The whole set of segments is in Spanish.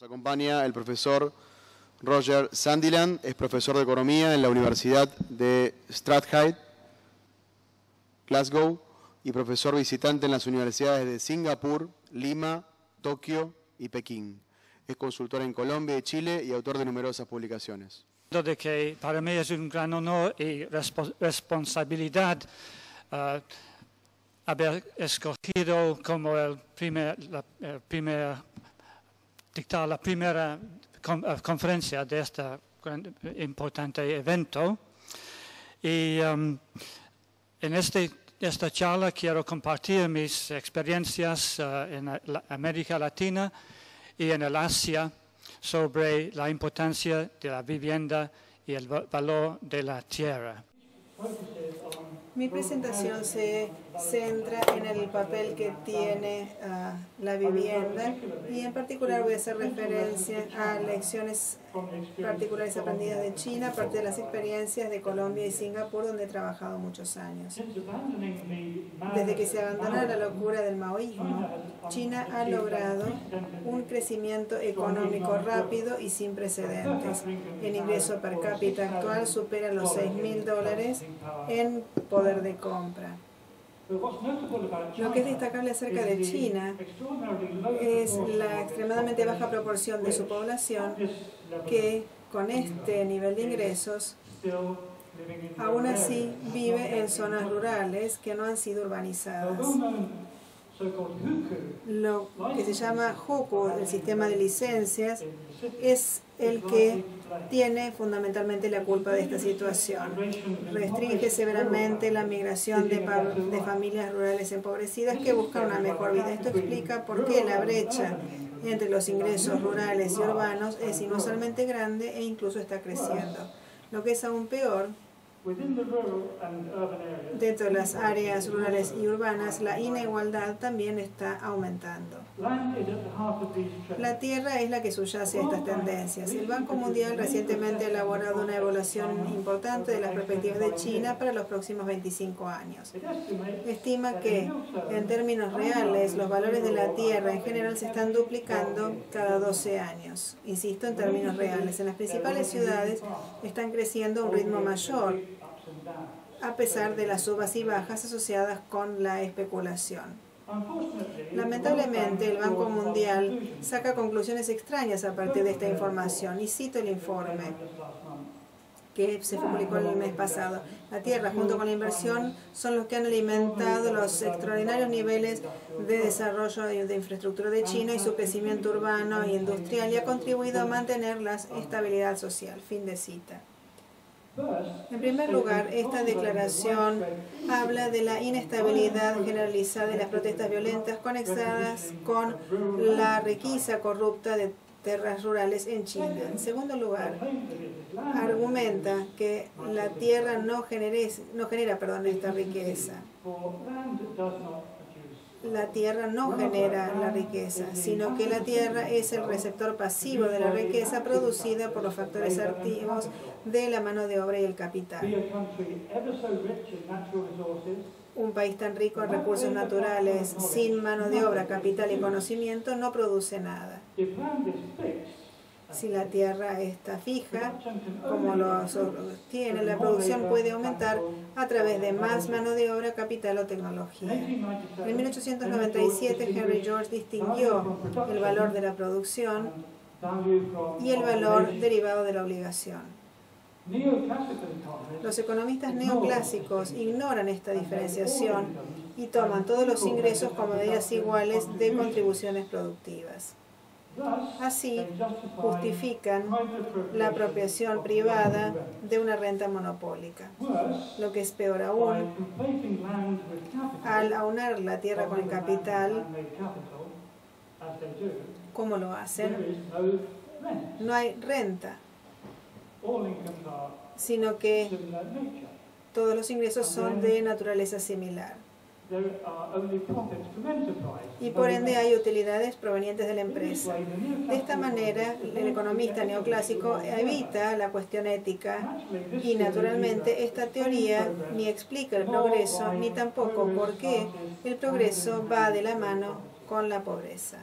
Nos acompaña el profesor Roger Sandiland, es profesor de economía en la Universidad de Strathclyde, Glasgow, y profesor visitante en las universidades de Singapur, Lima, Tokio y Pekín. Es consultor en Colombia y Chile y autor de numerosas publicaciones. que para mí es un gran honor y respo- responsabilidad ah, haber escogido como el primer- dictar la primera ah, conferencia de este importante evento. Y um, en este, esta charla quiero compartir mis experiencias ah, en la- América Latina y en el Asia sobre la importancia de la vivienda y el va- valor de la tierra. Mi presentación se centra en el papel que tiene ah, la vivienda y en particular voy a hacer referencia a lecciones particulares aprendidas de China, aparte de las experiencias de Colombia y Singapur donde he trabajado muchos años. Desde que se abandona la locura del maoísmo, China ha logrado un crecimiento económico rápido y sin precedentes. El ingreso per cápita actual supera los 6 mil dólares en poder de compra. Lo que es destacable acerca de China es la extremadamente baja proporción de su población que con este nivel de ingresos aún así vive en zonas rurales que no han sido urbanizadas. Lo que se llama HOKU, el sistema de licencias, es el que tiene fundamentalmente la culpa de esta situación. Restringe severamente la migración de, de familias rurales empobrecidas que buscan una mejor vida. Esto explica por qué la brecha entre los ingresos rurales y urbanos es inusualmente grande e incluso está creciendo. Lo que es aún peor, dentro de las áreas rurales y urbanas, la inigualdad también está aumentando. La tierra es la que subyace a estas tendencias. El Banco Mundial recientemente ha elaborado una evaluación importante de las perspectivas de China para los próximos 25 años. Estima que, en términos reales, los valores de la tierra en general se están duplicando cada 12 años. Insisto, en términos reales. En las principales ciudades están creciendo a un ritmo mayor, a pesar de las subas y bajas asociadas con la especulación. Lamentablemente, el Banco Mundial saca conclusiones extrañas a partir de esta información y cito el informe que se publicó el mes pasado. La tierra junto con la inversión son los que han alimentado los extraordinarios niveles de desarrollo de infraestructura de China y su crecimiento urbano e industrial y ha contribuido a mantener la estabilidad social. Fin de cita. En primer lugar, esta declaración habla de la inestabilidad generalizada y las protestas violentas conectadas con la riqueza corrupta de tierras rurales en China. En segundo lugar, argumenta que la tierra no, genere- no genera perdón, esta riqueza. La tierra no genera la riqueza, sino que la tierra es el receptor pasivo de la riqueza producida por los factores activos de la mano de obra y el capital. Un país tan rico en recursos naturales, sin mano de obra, capital y conocimiento, no produce nada. Si la tierra está fija, como lo sostiene, la producción puede aumentar a través de más mano de obra, capital o tecnología. En 1897, Henry George distinguió el valor de la producción y el valor derivado de la obligación. Los economistas neoclásicos ignoran esta diferenciación y toman todos los ingresos como medidas iguales de contribuciones productivas. Así, justifican la apropiación privada de una renta monopólica. Lo que es peor aún, al aunar la tierra con el capital, como lo hacen, no hay renta, sino que todos los ingresos son de naturaleza similar. Y por ende hay utilidades provenientes de la empresa. De esta manera, el economista neoclásico evita la cuestión ética y naturalmente esta teoría ni explica el progreso ni tampoco por qué el progreso va de la mano con la pobreza.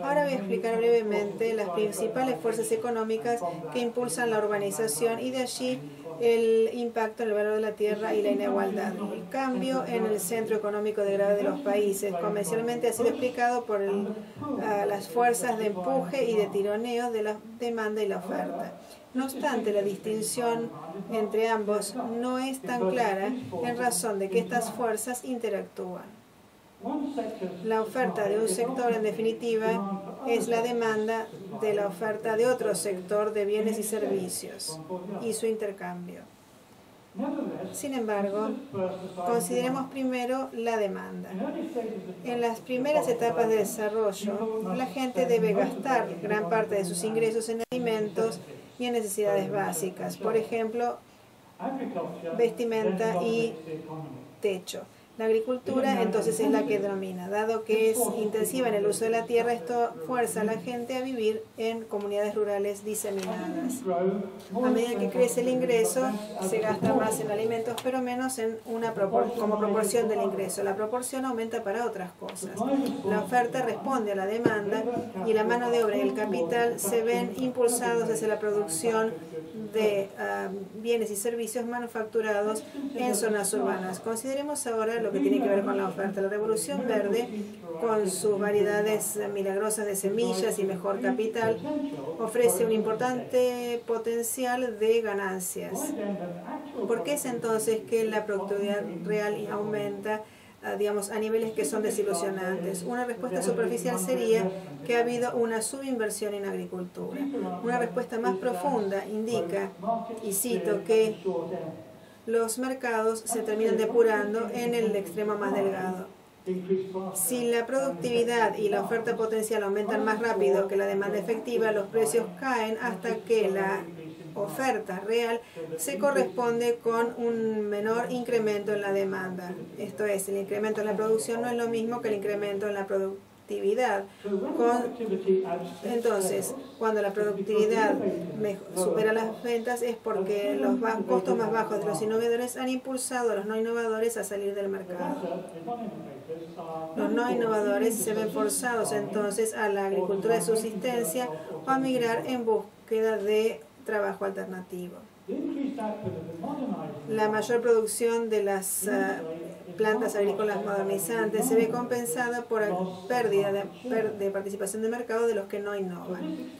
Ahora voy a explicar brevemente las principales fuerzas económicas que impulsan la urbanización y de allí el impacto en el valor de la tierra y la inigualdad. El cambio en el centro económico de grado de los países convencionalmente ha sido explicado por las fuerzas de empuje y de tironeo de la demanda y la oferta. No obstante, la distinción entre ambos no es tan clara en razón de que estas fuerzas interactúan. La oferta de un sector, en definitiva, es la demanda de la oferta de otro sector de bienes y servicios y su intercambio. Sin embargo, consideremos primero la demanda. En las primeras etapas de desarrollo, la gente debe gastar gran parte de sus ingresos en alimentos y en necesidades básicas, por ejemplo, vestimenta y techo. La agricultura entonces es la que domina. Dado que es intensiva en el uso de la tierra, esto fuerza a la gente a vivir en comunidades rurales diseminadas. A medida que crece el ingreso, se gasta más en alimentos, pero menos en una como proporción del ingreso. La proporción aumenta para otras cosas. La oferta responde a la demanda y la mano de obra y el capital se ven impulsados hacia la producción de ah, bienes y servicios manufacturados en zonas urbanas. Consideremos ahora lo que tiene que ver con la oferta. La Revolución Verde, con sus variedades milagrosas de semillas y mejor capital, ofrece un importante potencial de ganancias. ¿Por qué es entonces que la productividad real aumenta? Ah, digamos, a niveles que son desilusionantes. Una respuesta superficial sería que ha habido una subinversión en agricultura. Una respuesta más profunda indica, y cito, que los mercados se terminan depurando en el extremo más delgado. Si la productividad y la oferta potencial aumentan más rápido que la demanda efectiva, los precios caen hasta que la oferta real se corresponde con un menor incremento en la demanda. Esto es, el incremento en la producción no es lo mismo que el incremento en la productividad. Entonces, cuando la productividad supera las ventas es porque los costos más bajos de los innovadores han impulsado a los no innovadores a salir del mercado. Los no innovadores se ven forzados entonces a la agricultura de subsistencia o a migrar en búsqueda de trabajo alternativo. La mayor producción de las ah, plantas agrícolas modernizantes se ve compensada por la pérdida de, participación de mercado de los que no innovan.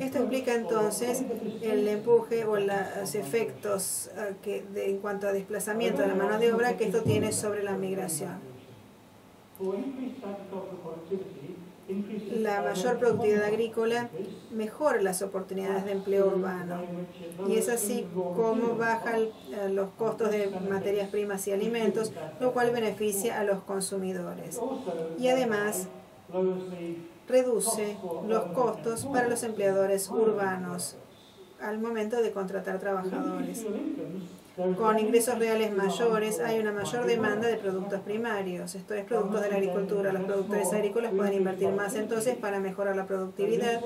Esto explica entonces el empuje o los efectos ah, que en cuanto a desplazamiento de la mano de obra que esto tiene sobre la migración la mayor productividad agrícola mejora las oportunidades de empleo urbano y es así como bajan eh, los costos de materias primas y alimentos, lo cual beneficia a los consumidores. Y además reduce los costos para los empleadores urbanos al momento de contratar trabajadores. Con ingresos reales mayores hay una mayor demanda de productos primarios, esto es productos de la agricultura. Los productores agrícolas pueden invertir más entonces para mejorar la productividad,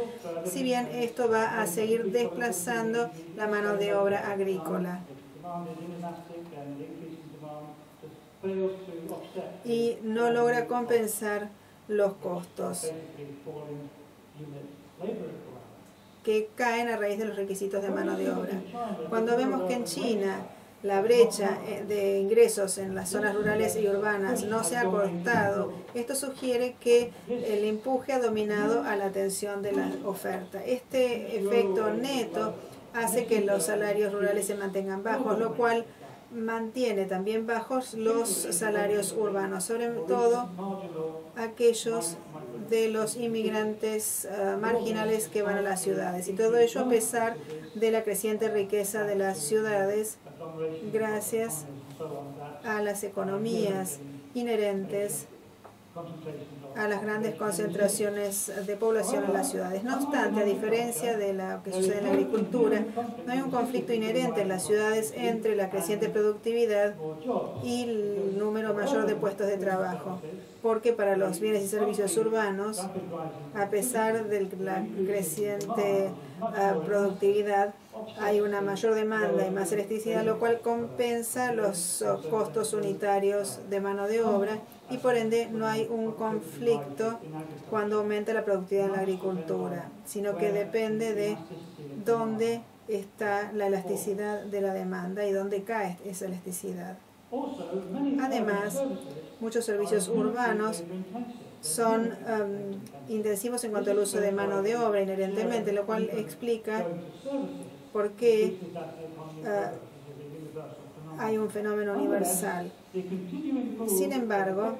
si bien esto va a seguir desplazando la mano de obra agrícola. Y no logra compensar los costos que caen a raíz de los requisitos de mano de obra. Cuando vemos que en China la brecha eh, de ingresos en las zonas rurales y urbanas no se ha cortado, esto sugiere que el empuje ha dominado a la atención de la oferta. Este efecto neto hace que los salarios rurales se mantengan bajos, lo cual mantiene también bajos los salarios urbanos, sobre todo aquellos de los inmigrantes ah, marginales que van a las ciudades. Y todo ello a pesar de la creciente riqueza de las ciudades gracias a las economías inherentes a las grandes concentraciones de población en las ciudades. No obstante, a diferencia de lo que sucede en la agricultura, no hay un conflicto inherente en las ciudades entre la creciente productividad y el número mayor de puestos de trabajo, porque para los bienes y servicios urbanos, a pesar de la creciente ah, productividad, hay una mayor demanda y más electricidad, lo cual compensa los costos unitarios de mano de obra y por ende no hay un conflicto cuando aumenta la productividad en la agricultura, sino que depende de dónde está la elasticidad de la demanda y dónde cae esa elasticidad. Además, muchos servicios urbanos son um, intensivos en cuanto al uso de mano de obra inherentemente, lo cual explica por qué uh, hay un fenómeno universal. Sin embargo,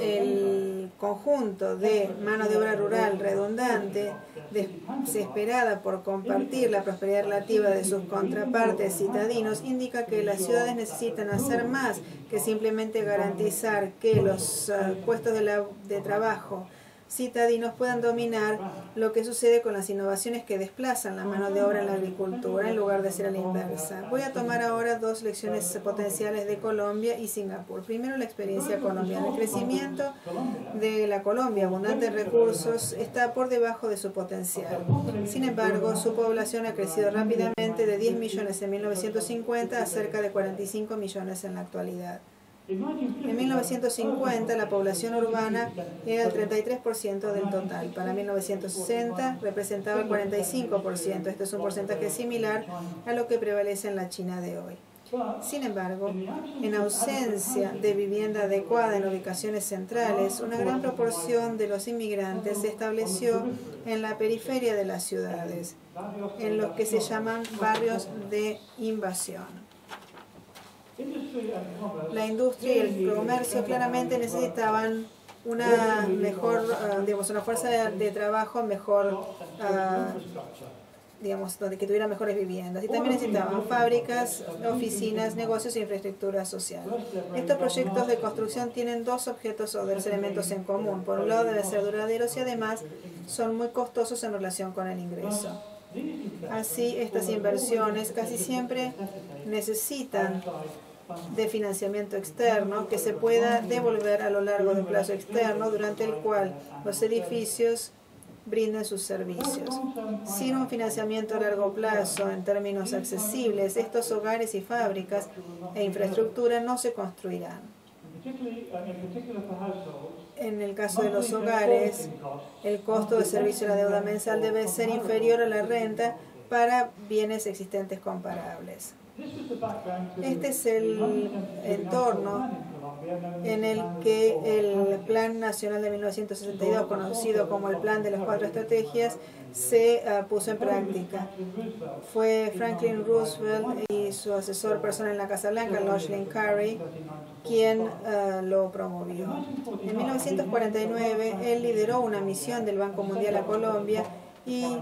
el conjunto de mano de obra rural redundante, desesperada por compartir la prosperidad relativa de sus contrapartes citadinos, indica que las ciudades necesitan hacer más que simplemente garantizar que los uh, puestos de, de trabajo citadinos puedan dominar lo que sucede con las innovaciones que desplazan la mano de obra en la agricultura en lugar de ser a la inversa. Voy a tomar ahora dos lecciones potenciales de Colombia y Singapur. Primero, la experiencia colombiana. El crecimiento de la Colombia, abundante recursos, está por debajo de su potencial. Sin embargo, su población ha crecido rápidamente de 10 millones en 1950 a cerca de 45 millones en la actualidad. En 1950 la población urbana era el 33% del total. Para 1960 representaba el 45%. Este es un porcentaje similar a lo que prevalece en la China de hoy. Sin embargo, en ausencia de vivienda adecuada en ubicaciones centrales, una gran proporción de los inmigrantes se estableció en la periferia de las ciudades, en los que se llaman barrios de invasión. La industria y el comercio claramente necesitaban una mejor, ah, digamos, una fuerza de, trabajo mejor, uh, digamos, donde que tuviera mejores viviendas. Y también necesitaban fábricas, oficinas, negocios e infraestructura social. Estos proyectos de construcción tienen dos objetos o dos elementos en común. Por un lado, deben ser duraderos y además son muy costosos en relación con el ingreso. Así, estas inversiones casi siempre necesitan de financiamiento externo que se pueda devolver a lo largo del plazo externo durante el cual los edificios brinden sus servicios. Sin un financiamiento a largo plazo en términos accesibles, estos hogares y fábricas e infraestructura no se construirán. En el caso de los hogares, el costo de servicio de la deuda mensal debe ser inferior a la renta para bienes existentes comparables. Este es el entorno en el que el Plan Nacional de 1962, conocido como el Plan de las Cuatro Estrategias, se ah, puso en práctica. Fue Franklin Roosevelt y su asesor personal en la Casa Blanca, Lochlin Carey, quien ah, lo promovió. En 1949, él lideró una misión del Banco Mundial a Colombia y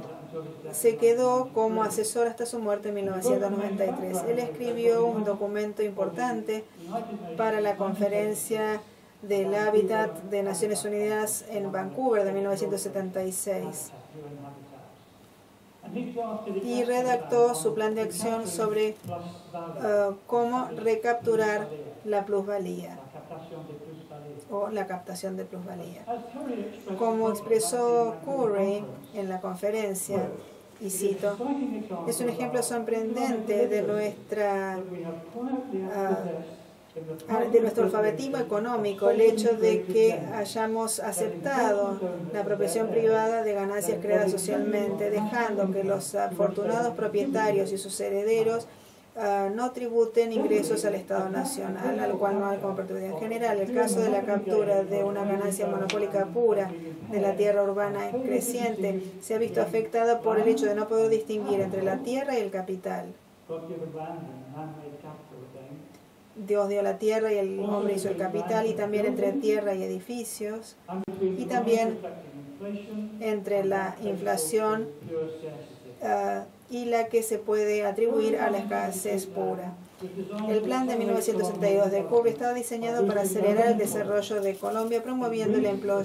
se quedó como asesor hasta su muerte en 1993. Él escribió un documento importante para la conferencia del hábitat de Naciones Unidas en Vancouver de 1976 y redactó su plan de acción sobre uh, cómo recapturar la plusvalía o la captación de plusvalía. Como expresó Curry en la conferencia, y cito, es un ejemplo sorprendente de nuestra ah, de nuestro alfabetismo económico, el hecho de que hayamos aceptado la apropiación privada de ganancias creadas socialmente, dejando que los afortunados propietarios y sus herederos Ah, no tributen ingresos al Estado Nacional, al cual no hay como en general. El caso de la captura de una ganancia monopólica pura de la tierra urbana creciente se ha visto afectada por el hecho de no poder distinguir entre la tierra y el capital. Dios dio la tierra y el hombre hizo el capital, y también entre tierra y edificios, y también entre la inflación. Uh, y la que se puede atribuir a la escasez pura. El plan de 1972 de Cuba estaba diseñado para acelerar el desarrollo de Colombia, promoviendo el empleo,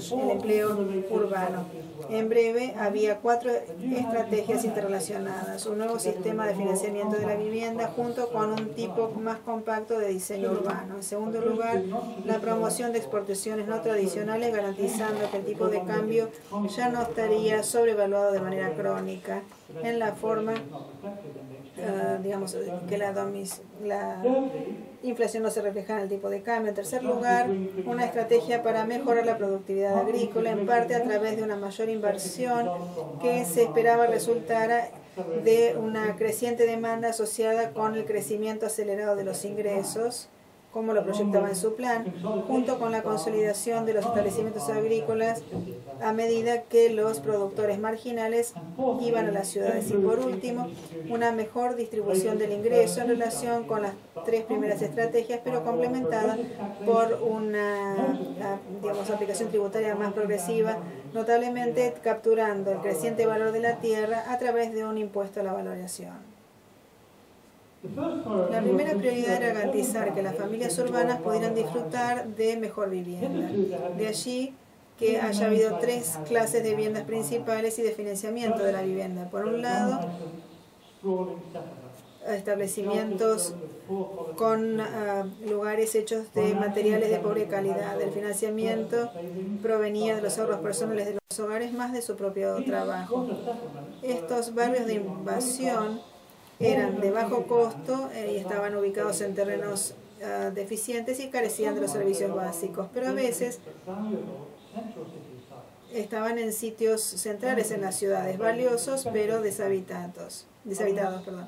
urbano. En breve, había cuatro estrategias interrelacionadas. Un nuevo sistema de financiamiento de la vivienda junto con un tipo más compacto de diseño urbano. En segundo lugar, la promoción de exportaciones no tradicionales, garantizando que el tipo de cambio ya no estaría sobrevaluado de manera crónica en la forma ah, digamos, que la, la inflación no se refleja en el tipo de cambio. En tercer lugar, una estrategia para mejorar la productividad agrícola, en parte a través de una mayor inversión que se esperaba resultara de una creciente demanda asociada con el crecimiento acelerado de los ingresos como lo proyectaba en su plan, junto con la consolidación de los establecimientos agrícolas a medida que los productores marginales iban a las ciudades. Y por último, una mejor distribución del ingreso en relación con las tres primeras estrategias, pero complementada por una digamos, aplicación tributaria más progresiva, notablemente capturando el creciente valor de la tierra a través de un impuesto a la valoración. La primera prioridad era garantizar que las familias urbanas pudieran disfrutar de mejor vivienda. De allí que haya habido tres clases de viviendas principales y de financiamiento de la vivienda. Por un lado, establecimientos con ah, lugares hechos de materiales de pobre calidad. El financiamiento provenía de los ahorros personales de los hogares más de su propio trabajo. Estos barrios de invasión eran de bajo costo eh, y estaban ubicados en terrenos ah, deficientes y carecían de los servicios básicos, pero a veces estaban en sitios centrales en las ciudades, valiosos pero deshabitados. deshabitados perdón.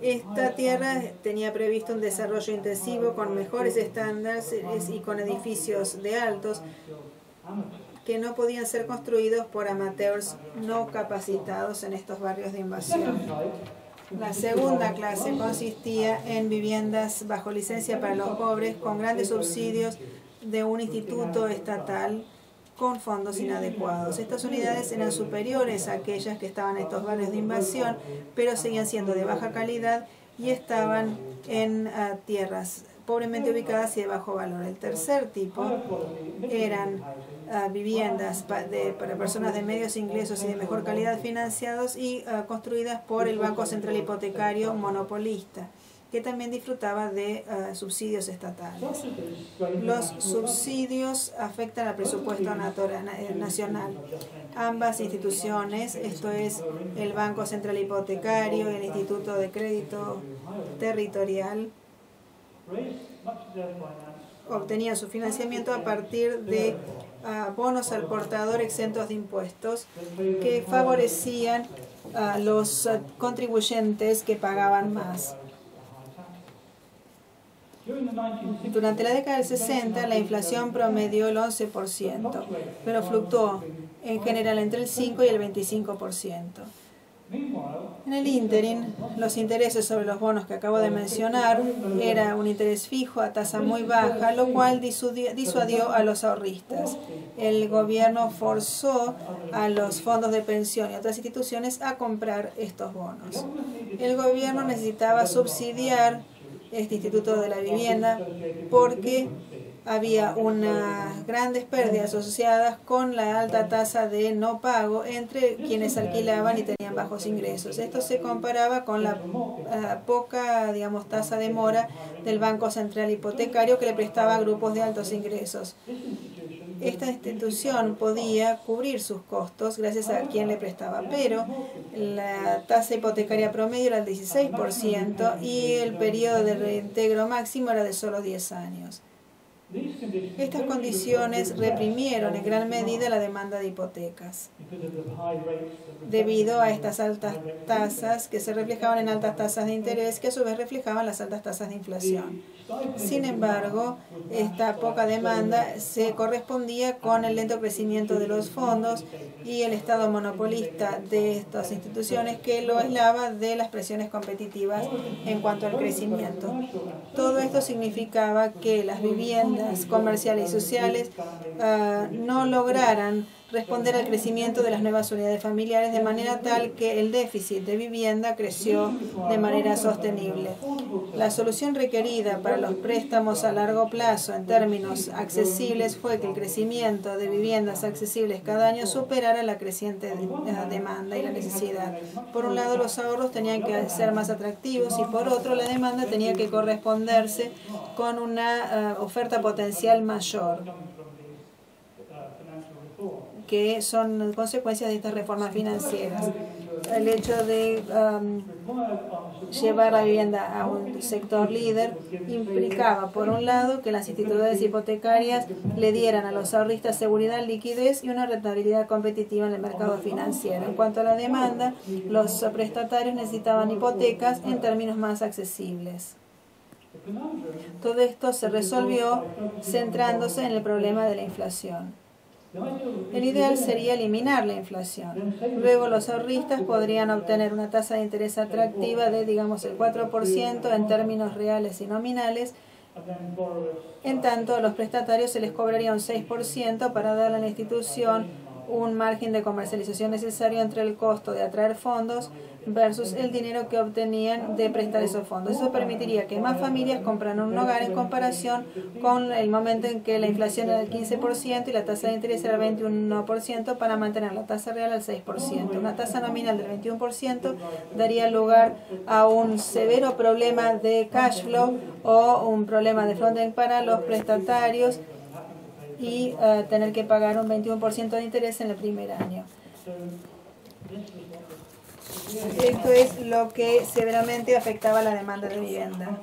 Esta tierra tenía previsto un desarrollo intensivo con mejores estándares y con edificios de altos que no podían ser construidos por amateurs no capacitados en estos barrios de invasión. La segunda clase consistía en viviendas bajo licencia para los pobres con grandes subsidios de un instituto estatal con fondos inadecuados. Estas unidades eran superiores a aquellas que estaban en estos barrios de invasión, pero seguían siendo de baja calidad y estaban en ah, tierras pobremente ubicadas y de bajo valor. El tercer tipo eran ah, viviendas para personas de medios ingresos y de mejor calidad financiados y ah, construidas por el Banco Central Hipotecario monopolista que también disfrutaba de ah, subsidios estatales. Los subsidios afectan al presupuesto eh, nacional. Ambas instituciones, esto es el Banco Central Hipotecario y el Instituto de Crédito Territorial, obtenían su financiamiento a partir de ah, bonos al portador exentos de impuestos que favorecían a los ah, contribuyentes que pagaban más. Durante la década del 60 la inflación promedió el 11%, pero fluctuó en general entre el 5 y el 25%. En el ínterin, los intereses sobre los bonos que acabo de mencionar era un interés fijo a tasa muy baja, lo cual disuadió a los ahorristas. El gobierno forzó a los fondos de pensión y otras instituciones a comprar estos bonos. El gobierno necesitaba subsidiar este Instituto de la Vivienda porque había unas grandes pérdidas asociadas con la alta tasa de no pago entre quienes alquilaban y tenían bajos ingresos. Esto se comparaba con la eh, poca, digamos, tasa de mora del Banco Central Hipotecario que le prestaba a grupos de altos ingresos. Esta institución podía cubrir sus costos gracias a quien le prestaba, pero la tasa hipotecaria promedio era del 16% y el periodo de reintegro máximo era de solo 10 años. Estas condiciones reprimieron en gran medida la demanda de hipotecas debido a estas altas tasas que se reflejaban en altas tasas de interés que a su vez reflejaban las altas tasas de inflación. Sin embargo, esta poca demanda se correspondía con el lento crecimiento de los fondos y el estado monopolista de estas instituciones que lo aislaba de las presiones competitivas en cuanto al crecimiento. Todo esto significaba que las viviendas comerciales y sociales ah, no lograran responder al crecimiento de las nuevas unidades familiares de manera tal que el déficit de vivienda creció de manera sostenible. La solución requerida para los préstamos a largo plazo en términos accesibles fue que el crecimiento de viviendas accesibles cada año superara la creciente demanda y la necesidad. Por un lado, los ahorros tenían que ser más atractivos y por otro, la demanda tenía que corresponderse con una uh, oferta potencial mayor que son consecuencias de estas reformas financieras. el hecho de um, llevar la vivienda a un sector líder implicaba, por un lado, que las instituciones hipotecarias le dieran a los ahorristas seguridad, liquidez y una rentabilidad competitiva en el mercado financiero. En cuanto a la demanda, los prestatarios necesitaban hipotecas en términos más accesibles. Todo esto se resolvió centrándose en el problema de la inflación. El ideal sería eliminar la inflación. Luego los ahorristas podrían obtener una tasa de interés atractiva de, digamos, el 4% en términos reales y nominales. En tanto, a los prestatarios se les cobraría un 6% para darle a la institución un margen de comercialización necesario entre el costo de atraer fondos versus el dinero que obtenían de prestar esos fondos. Eso permitiría que más familias compraran un hogar en comparación con el momento en que la inflación era del 15% y la tasa de interés era el 21% para mantener la tasa real al 6%. Una tasa nominal del 21% daría lugar a un severo problema de cash flow o un problema de funding para los prestatarios y uh, tener que pagar un 21% de interés en el primer año. Esto es lo que severamente afectaba la demanda de vivienda.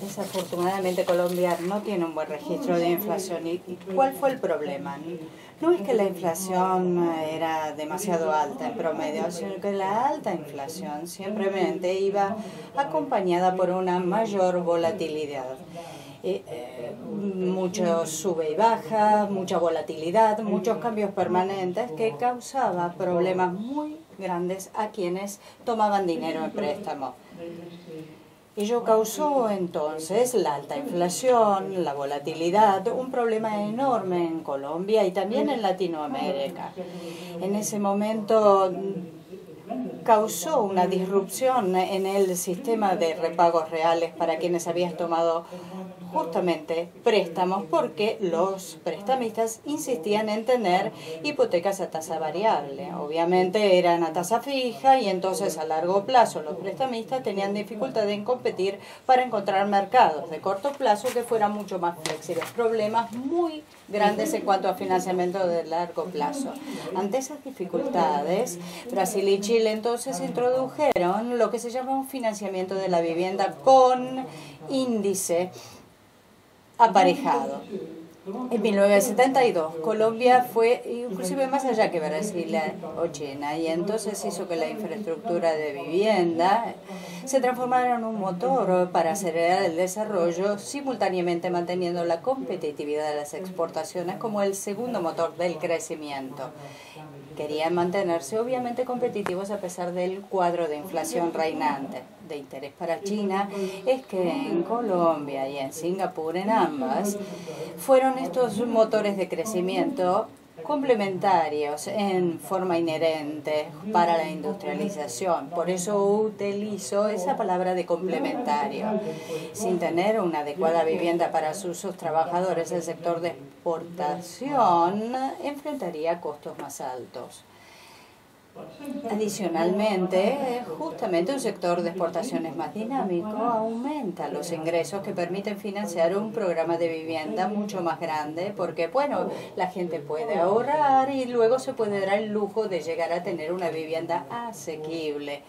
Desafortunadamente Colombia no tiene un buen registro de inflación. ¿Y cuál fue el problema? No es que la inflación era demasiado alta en promedio, sino que la alta inflación simplemente iba acompañada por una mayor volatilidad. Eh, mucho sube y baja, mucha volatilidad, muchos cambios permanentes que causaba problemas muy grandes a quienes tomaban dinero en préstamo. Ello causó entonces la alta inflación, la volatilidad, un problema enorme en Colombia y también en Latinoamérica. En ese momento causó una disrupción en el sistema de repagos reales para quienes habían tomado justamente préstamos porque los prestamistas insistían en tener hipotecas a tasa variable. Obviamente eran a tasa fija y entonces a largo plazo los prestamistas tenían dificultad en competir para encontrar mercados de corto plazo que fueran mucho más flexibles. Problemas muy grandes en cuanto a financiamiento de largo plazo. Ante esas dificultades, Brasil y Chile entonces introdujeron lo que se llama un financiamiento de la vivienda con índice aparejado. En 1972, Colombia fue inclusive más allá que Brasil o China y entonces hizo que la infraestructura de vivienda se transformara en un motor para acelerar el desarrollo, simultáneamente manteniendo la competitividad de las exportaciones como el segundo motor del crecimiento querían mantenerse obviamente competitivos a pesar del cuadro de inflación reinante. De interés para China es que en Colombia y en Singapur, en ambas, fueron estos motores de crecimiento complementarios en forma inherente para la industrialización. Por eso utilizo esa palabra de complementario. Sin tener una adecuada vivienda para sus trabajadores, el sector de exportación enfrentaría costos más altos. Adicionalmente, justamente un sector de exportaciones más dinámico aumenta los ingresos que permiten financiar un programa de vivienda mucho más grande porque, bueno, la gente puede ahorrar y luego se puede dar el lujo de llegar a tener una vivienda asequible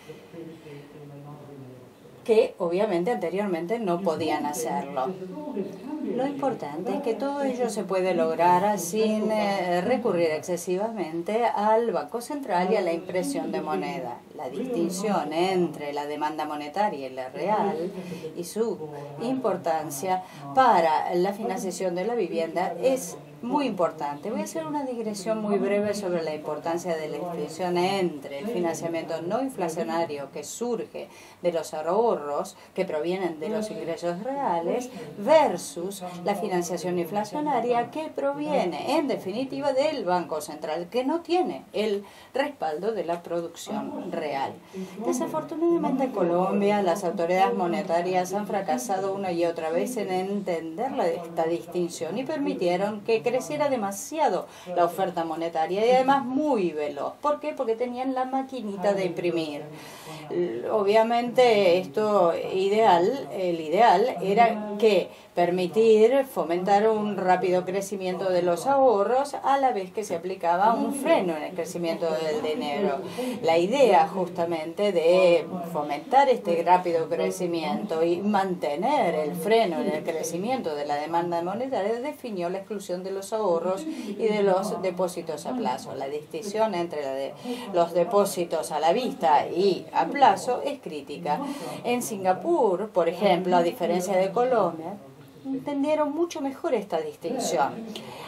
que obviamente anteriormente no podían hacerlo. Lo importante es que todo ello se puede lograr sin eh, recurrir excesivamente al Banco Central y a la impresión de moneda. La distinción entre la demanda monetaria y la real y su importancia para la financiación de la vivienda es muy importante. Voy a hacer una digresión muy breve sobre la importancia de la distinción entre el financiamiento no inflacionario que surge de los ahorros que provienen de los ingresos reales versus la financiación inflacionaria que proviene en definitiva del Banco Central que no tiene el respaldo de la producción real. Desafortunadamente en Colombia las autoridades monetarias han fracasado una y otra vez en entender esta distinción y permitieron que creciera demasiado la oferta monetaria y además muy veloz. ¿Por qué? Porque tenían la maquinita de imprimir. Obviamente esto ideal, el ideal era que permitir fomentar un rápido crecimiento de los ahorros a la vez que se aplicaba un freno en el crecimiento del dinero. La idea justamente de fomentar este rápido crecimiento y mantener el freno en el crecimiento de la demanda monetaria definió la exclusión de los ahorros y de los depósitos a plazo. La distinción entre los depósitos a la vista y a plazo es crítica. En Singapur, por ejemplo, a diferencia de Colombia, entendieron mucho mejor esta distinción.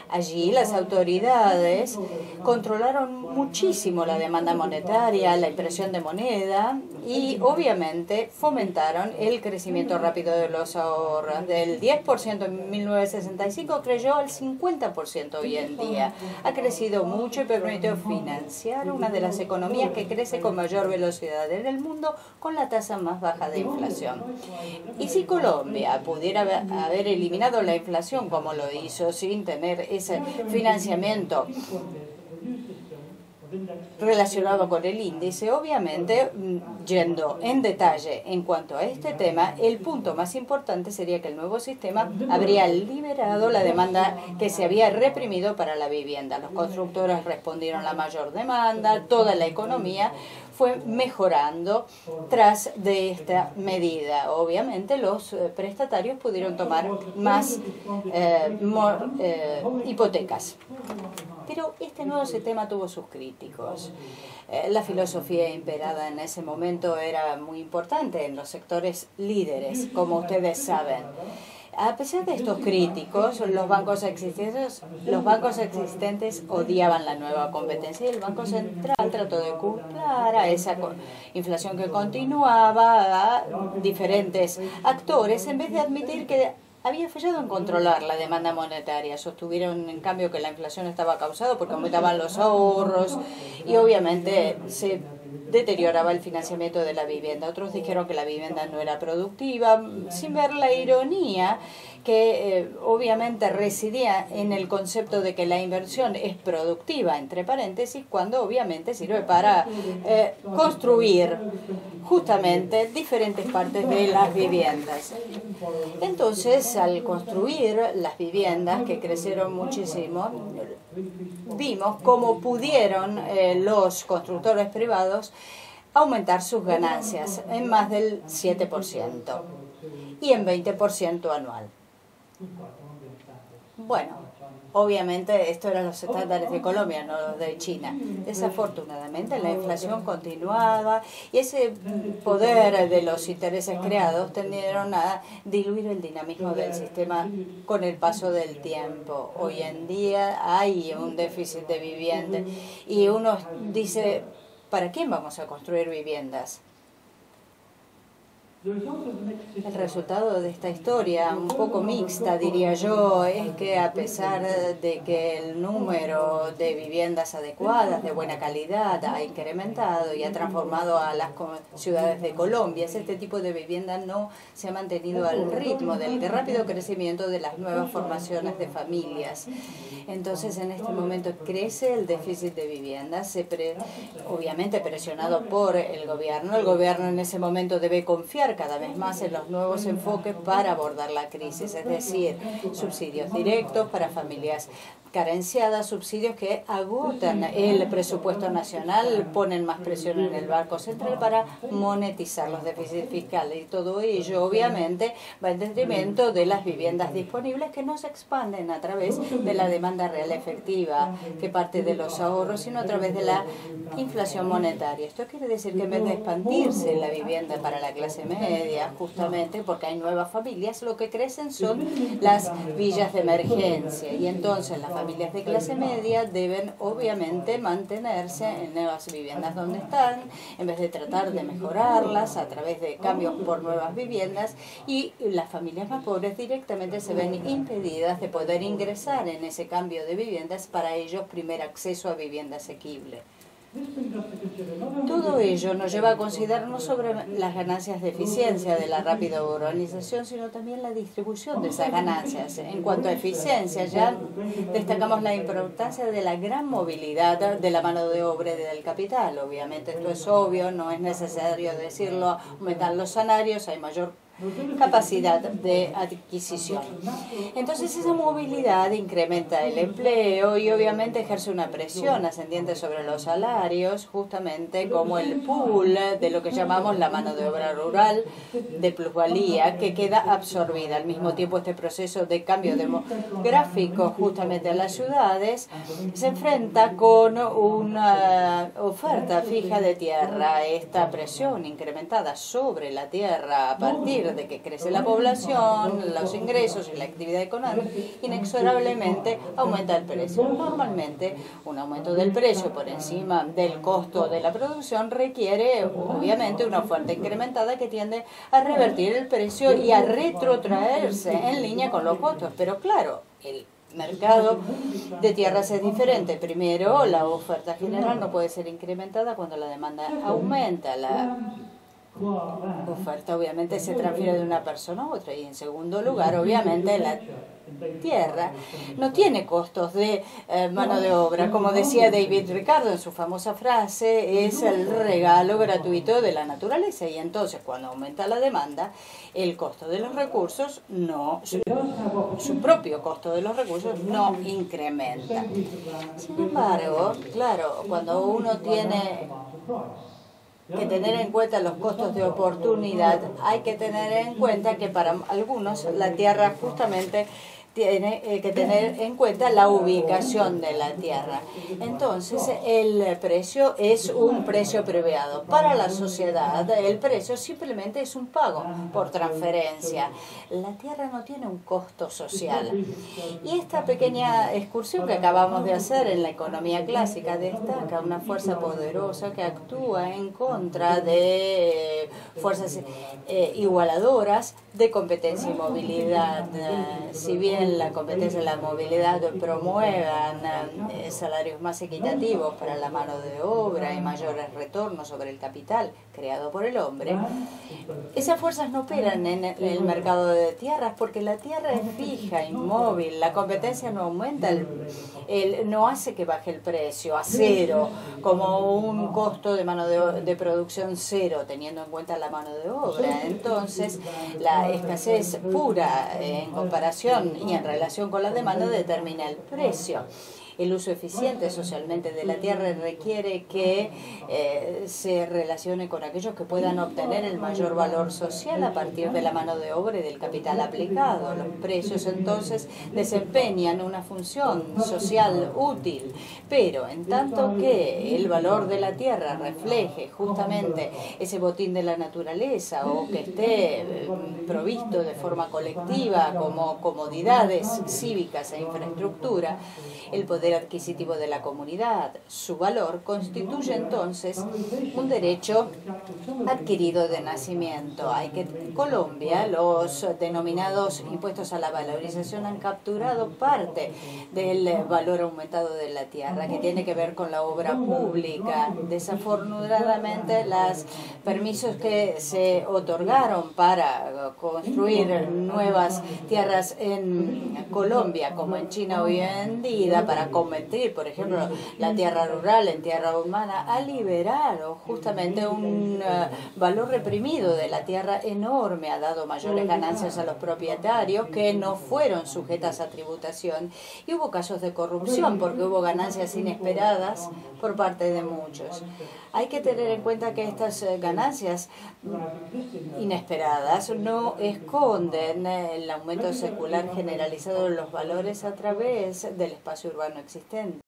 Allí las autoridades controlaron muchísimo la demanda monetaria, la impresión de moneda y obviamente fomentaron el crecimiento rápido de los ahorros. Del 10% en 1965 creyó al 50% hoy en día. Ha crecido mucho y permitió financiar una de las economías que crece con mayor velocidad en el mundo con la tasa más baja de inflación. Y si Colombia pudiera haber eliminado la inflación como lo hizo sin tener ese financiamiento relacionado con el índice, obviamente, mm, yendo en detalle en cuanto a este tema, el punto más importante sería que el nuevo sistema habría liberado la demanda que se había reprimido para la vivienda. Los constructores respondieron a la mayor demanda, toda la economía fue mejorando tras de esta medida. Obviamente los eh, prestatarios pudieron tomar más eh, eh, hipotecas. Pero este nuevo sistema tuvo sus críticos. la filosofía imperada en ese momento era muy importante en los sectores líderes, como ustedes saben. A pesar de estos críticos, los bancos existentes, los bancos existentes odiaban la nueva competencia y el Banco Central trató de ocultar a esa inflación que continuaba a diferentes actores en vez de admitir que había fallado en controlar la demanda monetaria. Sostuvieron, en cambio, que la inflación estaba causada porque aumentaban los ahorros y obviamente se deterioraba el financiamiento de la vivienda. Otros dijeron que la vivienda no era productiva, sin ver la ironía que eh, obviamente residía en el concepto de que la inversión es productiva, entre paréntesis, cuando obviamente sirve para eh, construir justamente diferentes partes de las viviendas. Entonces, al construir las viviendas, que crecieron muchísimo, vimos cómo pudieron eh, los constructores privados aumentar sus ganancias en más del 7% y en 20% anual. Bueno, obviamente esto eran los estándares de Colombia, no los de China. Desafortunadamente la inflación continuaba y ese poder de los intereses creados tendieron a diluir el dinamismo del sistema con el paso del tiempo. Hoy en día hay un déficit de vivienda y uno dice, ¿para quién vamos a construir viviendas? El resultado de esta historia, un poco mixta diría yo, es que a pesar de que el número de viviendas adecuadas, de buena calidad, ha incrementado y ha transformado a las ciudades de Colombia, este tipo de vivienda no se ha mantenido al ritmo del rápido crecimiento de las nuevas formaciones de familias. Entonces, en este momento crece el déficit de viviendas, obviamente presionado por el gobierno. El gobierno en ese momento debe confiar cada vez más en los nuevos enfoques para abordar la crisis, es decir, subsidios directos para familias carenciadas, subsidios que agotan el presupuesto nacional, ponen más presión en el Banco Central para monetizar los déficits fiscales. Y todo ello, obviamente, va en detrimento de las viviendas disponibles que no se expanden a través de la demanda real efectiva, que parte de los ahorros, sino a través de la inflación monetaria. Esto quiere decir que en vez de expandirse la vivienda para la clase media, justamente porque hay nuevas familias, lo que crecen son las villas de emergencia. Y entonces las familias de clase media deben obviamente mantenerse en nuevas viviendas donde están, en vez de tratar de mejorarlas a través de cambios por nuevas viviendas y las familias más pobres directamente se ven impedidas de poder ingresar en ese cambio de viviendas para ellos primer acceso a vivienda asequible. Todo ello nos lleva a considerar no sobre las ganancias de eficiencia de la rápida urbanización, sino también la distribución de esas ganancias. En cuanto a eficiencia, ya destacamos la importancia de la gran movilidad de la mano de obra y del capital. Obviamente esto es obvio, no es necesario decirlo, aumentar los salarios, hay mayor capacidad de adquisición. Entonces esa movilidad incrementa el empleo y obviamente ejerce una presión ascendiente sobre los salarios, justamente como el pool de lo que llamamos la mano de obra rural de plusvalía, que queda absorbida. Al mismo tiempo este proceso de cambio demográfico justamente a las ciudades se enfrenta con una oferta fija de tierra. Esta presión incrementada sobre la tierra a partir de que crece la población, los ingresos y la actividad económica, inexorablemente aumenta el precio. Normalmente, un aumento del precio por encima del costo de la producción requiere, obviamente, una oferta incrementada que tiende a revertir el precio y a retrotraerse en línea con los costos. Pero claro, el mercado de tierras es diferente. Primero, la oferta general no puede ser incrementada cuando la demanda aumenta. Oferta obviamente se transfiere de una persona a otra. Y en segundo lugar obviamente la tierra no tiene costos de eh, mano de obra. Como decía David Ricardo en su famosa frase es el regalo gratuito de la naturaleza. Y entonces cuando aumenta la demanda el costo de los recursos no su, su propio costo de los recursos no incrementa. Sin embargo claro cuando uno tiene que tener en cuenta los costos de oportunidad, hay que tener en cuenta que para algunos la tierra justamente tiene eh, que tener en cuenta la ubicación de la tierra. Entonces, el precio es un precio privado. Para la sociedad, el precio simplemente es un pago por transferencia. La tierra no tiene un costo social. Y esta pequeña excursión que acabamos de hacer en la economía clásica destaca una fuerza poderosa que actúa en contra de fuerzas eh, igualadoras de competencia y movilidad. si bien la competencia y la movilidad promuevan eh, salarios más equitativos para la mano de obra y mayores retornos sobre el capital creado por el hombre, esas fuerzas no operan en el mercado de tierras porque la tierra es fija, inmóvil, la competencia no aumenta, el, no hace que baje el precio a cero, como un costo de mano de, de producción cero, teniendo en cuenta la mano de obra. Entonces, la escasez pura en comparación y en relación con la demanda determina el precio el uso eficiente socialmente de la tierra requiere que eh, se relacione con aquellos que puedan obtener el mayor valor social a partir de la mano de obra y del capital aplicado. Los precios entonces desempeñan una función social útil, pero en tanto que el valor de la tierra refleje justamente ese botín de la naturaleza o que esté eh, provisto de forma colectiva como comodidades cívicas e infraestructura, el poder adquisitivo de la comunidad. Su valor constituye entonces un derecho adquirido de nacimiento. Hay que en Colombia los denominados impuestos a la valorización han capturado parte del valor aumentado de la tierra que tiene que ver con la obra pública. Desafortunadamente los permisos que se otorgaron para construir nuevas tierras en Colombia como en China hoy en día para convertir, por ejemplo, la tierra rural en tierra humana, ha liberado justamente un eh, valor reprimido de la tierra enorme, ha dado mayores ganancias a los propietarios que no fueron sujetas a tributación. Y hubo casos de corrupción porque hubo ganancias inesperadas por parte de muchos. Hay que tener en cuenta que estas eh, ganancias inesperadas no esconden el aumento secular generalizado de los valores a través del espacio urbano existente.